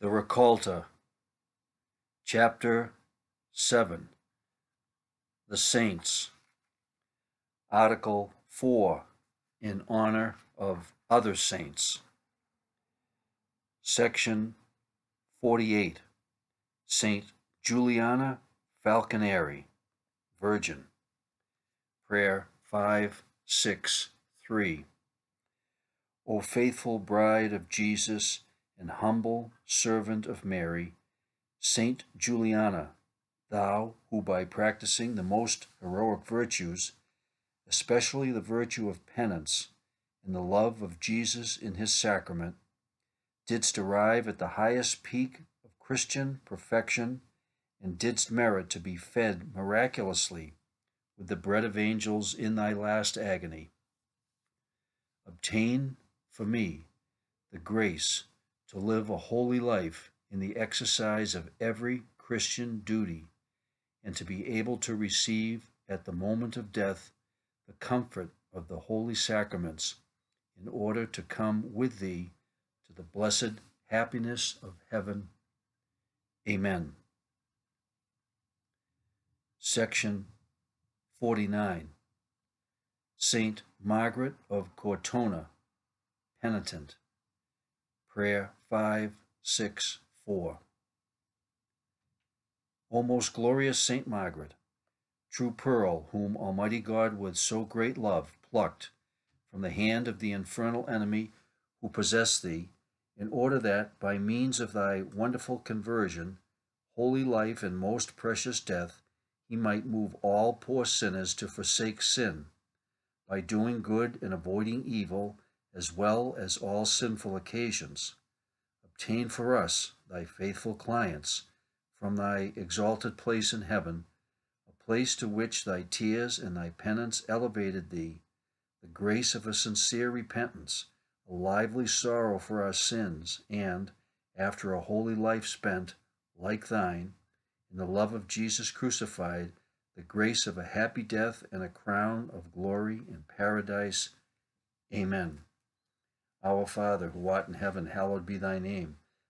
The Raccolta, Chapter 7 The Saints, Article 4 In honor of other saints, Section 48 Saint Juliana Falconeri, Virgin, Prayer 5 6 3. O faithful bride of Jesus and humble servant of Mary, Saint Juliana, thou who by practicing the most heroic virtues, especially the virtue of penance and the love of Jesus in his sacrament, didst arrive at the highest peak of Christian perfection and didst merit to be fed miraculously with the bread of angels in thy last agony. Obtain for me the grace to live a holy life in the exercise of every Christian duty, and to be able to receive at the moment of death the comfort of the holy sacraments, in order to come with thee to the blessed happiness of heaven. Amen. Section 49 Saint Margaret of Cortona, Penitent. Prayer 5, 6, 4. O most glorious Saint Margaret, true pearl, whom Almighty God with so great love plucked from the hand of the infernal enemy who possessed thee, in order that, by means of thy wonderful conversion, holy life, and most precious death, he might move all poor sinners to forsake sin, by doing good and avoiding evil, as well as all sinful occasions. Obtain for us, thy faithful clients, from thy exalted place in heaven, a place to which thy tears and thy penance elevated thee, the grace of a sincere repentance, a lively sorrow for our sins, and, after a holy life spent, like thine, in the love of Jesus crucified, the grace of a happy death and a crown of glory in paradise. Amen. Our Father, who art in heaven, hallowed be thy name.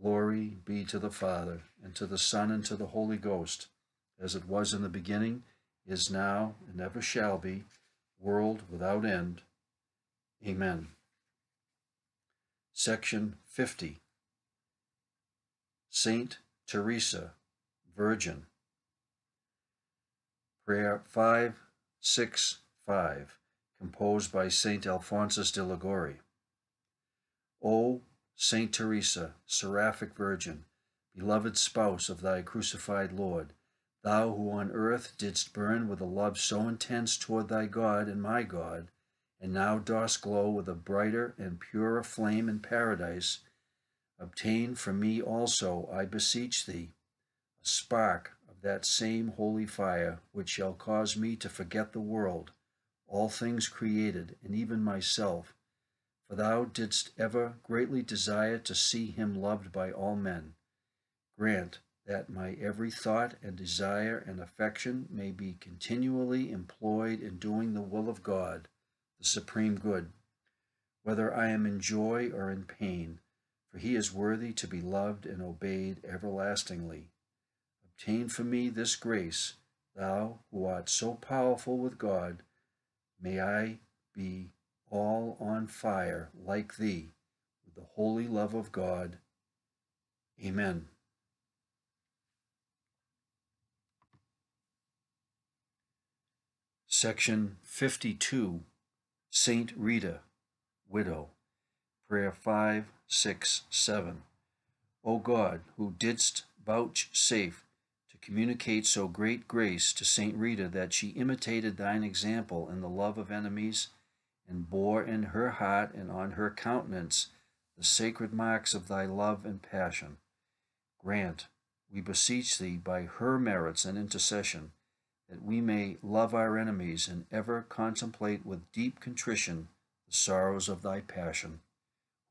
Glory be to the Father, and to the Son, and to the Holy Ghost, as it was in the beginning, is now, and ever shall be, world without end. Amen. Section 50 Saint Teresa, Virgin. Prayer 565, composed by Saint Alphonsus de Liguori. O Saint Teresa, seraphic Virgin, beloved spouse of thy crucified Lord, thou who on earth didst burn with a love so intense toward thy God and my God, and now dost glow with a brighter and purer flame in paradise, obtain for me also, I beseech thee, a spark of that same holy fire which shall cause me to forget the world, all things created, and even myself thou didst ever greatly desire to see him loved by all men. Grant that my every thought and desire and affection may be continually employed in doing the will of God, the supreme good, whether I am in joy or in pain, for he is worthy to be loved and obeyed everlastingly. Obtain for me this grace, thou who art so powerful with God, may I be all on fire like thee with the holy love of God. Amen. Section 52 Saint Rita, Widow, Prayer 5, 6, 7. O God, who didst vouchsafe to communicate so great grace to Saint Rita that she imitated thine example in the love of enemies and bore in her heart and on her countenance the sacred marks of thy love and passion. grant, we beseech thee, by her merits and intercession, that we may love our enemies and ever contemplate with deep contrition the sorrows of thy passion,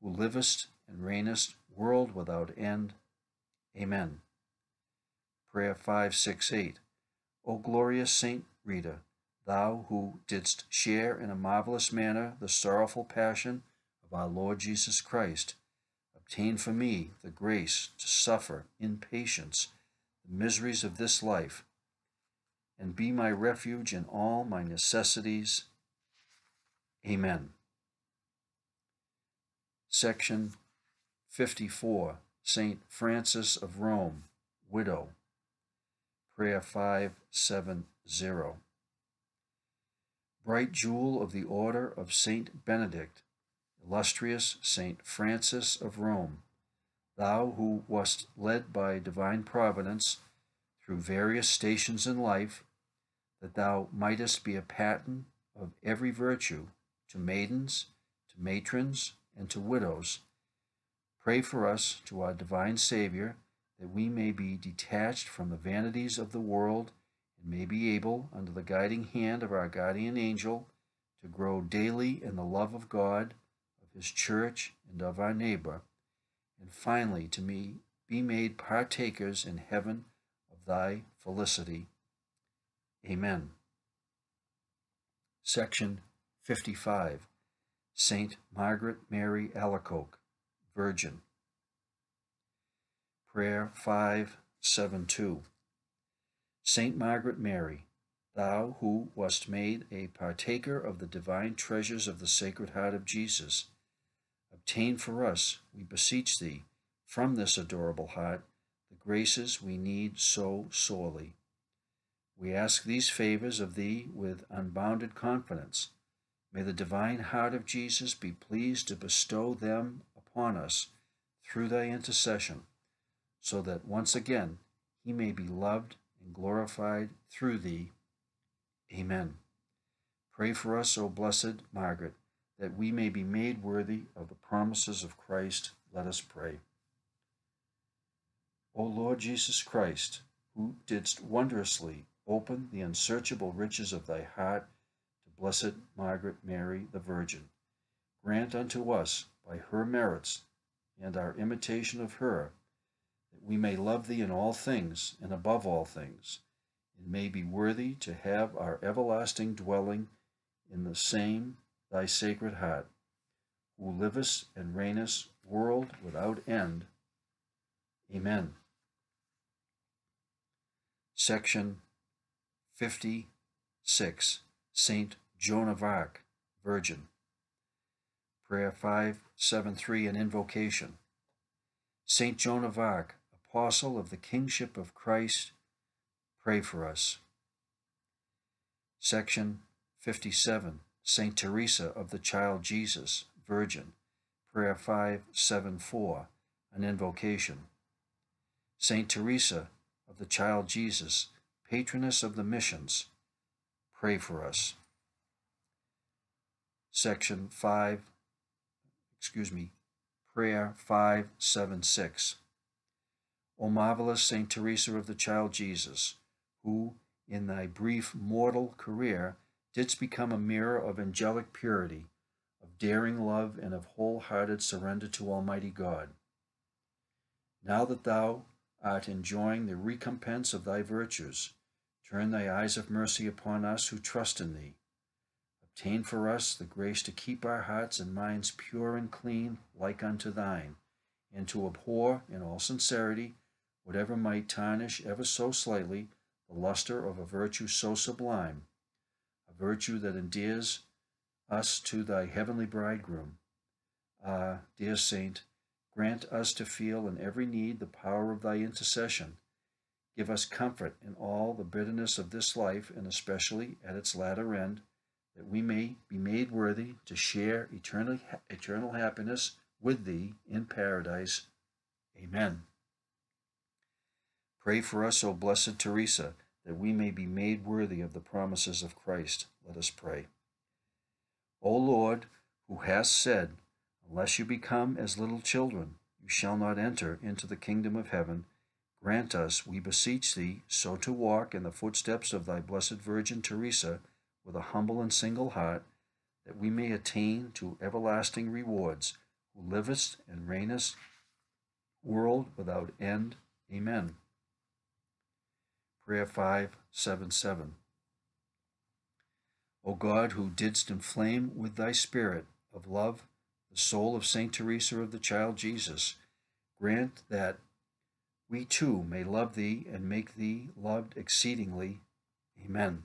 who livest and reignest world without end. Amen. Prayer 568. O glorious Saint Rita, thou who didst share in a marvelous manner the sorrowful passion of our Lord Jesus Christ, obtain for me the grace to suffer in patience the miseries of this life, and be my refuge in all my necessities. Amen. Section 54 Saint Francis of Rome, Widow. Prayer 570. Bright jewel of the order of Saint Benedict, illustrious Saint Francis of Rome, thou who wast led by divine providence through various stations in life, that thou mightest be a pattern of every virtue to maidens, to matrons, and to widows. Pray for us to our divine Savior that we may be detached from the vanities of the world and may be able, under the guiding hand of our guardian angel, to grow daily in the love of God, of His church, and of our neighbor, and finally to me be made partakers in heaven of thy felicity. Amen. Section 55 Saint Margaret Mary Alacoque, Virgin. Prayer 572. Saint Margaret Mary, thou who wast made a partaker of the divine treasures of the Sacred Heart of Jesus, obtain for us, we beseech thee, from this adorable heart, the graces we need so sorely. We ask these favors of thee with unbounded confidence. May the divine heart of Jesus be pleased to bestow them upon us through thy intercession so that once again he may be loved and glorified through thee. Amen. Pray for us, O blessed Margaret, that we may be made worthy of the promises of Christ. Let us pray. O Lord Jesus Christ, who didst wondrously open the unsearchable riches of thy heart to blessed Margaret Mary the Virgin, grant unto us, by her merits and our imitation of her, we may love thee in all things and above all things, and may be worthy to have our everlasting dwelling in the same thy sacred heart, who livest and reignest world without end. Amen. Section 56 Saint Joan of Arc, Virgin. Prayer 573 An Invocation. Saint Joan of Arc, apostle of the kingship of Christ, pray for us. Section 57 St. Teresa of the Child Jesus, Virgin, Prayer 574, an invocation. St. Teresa of the Child Jesus, patroness of the missions, pray for us. Section 5, excuse me, Prayer 576. O marvelous Saint Teresa of the Child Jesus, who, in thy brief mortal career, didst become a mirror of angelic purity, of daring love, and of wholehearted surrender to Almighty God. Now that thou art enjoying the recompense of thy virtues, turn thy eyes of mercy upon us who trust in thee. Obtain for us the grace to keep our hearts and minds pure and clean like unto thine, and to abhor in all sincerity whatever might tarnish ever so slightly the luster of a virtue so sublime, a virtue that endears us to thy heavenly bridegroom. Ah, dear saint, grant us to feel in every need the power of thy intercession. Give us comfort in all the bitterness of this life, and especially at its latter end, that we may be made worthy to share eternal, eternal happiness with thee in paradise. Amen. Pray for us, O Blessed Teresa, that we may be made worthy of the promises of Christ. Let us pray. O Lord, who hast said, Unless you become as little children, you shall not enter into the kingdom of heaven, Grant us, we beseech thee, so to walk in the footsteps of thy blessed Virgin Teresa with a humble and single heart, that we may attain to everlasting rewards, who livest and reignest world without end. Amen. Prayer 577. O God, who didst inflame with thy Spirit of love the soul of Saint Teresa of the Child Jesus, grant that we too may love thee and make thee loved exceedingly. Amen.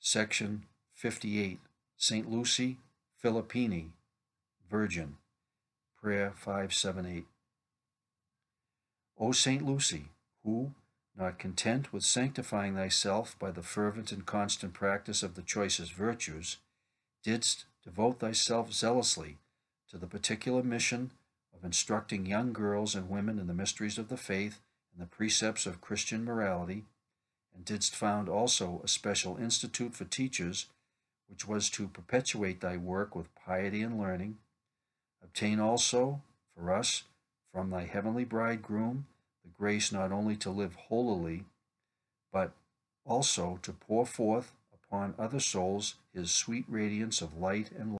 Section 58 St. Lucy Filippini, Virgin. Prayer 578. O St. Lucy, who, not content with sanctifying thyself by the fervent and constant practice of the choicest virtues, didst devote thyself zealously to the particular mission of instructing young girls and women in the mysteries of the faith and the precepts of Christian morality, and didst found also a special institute for teachers, which was to perpetuate thy work with piety and learning, obtain also for us from thy heavenly bridegroom the grace not only to live holily, but also to pour forth upon other souls his sweet radiance of light and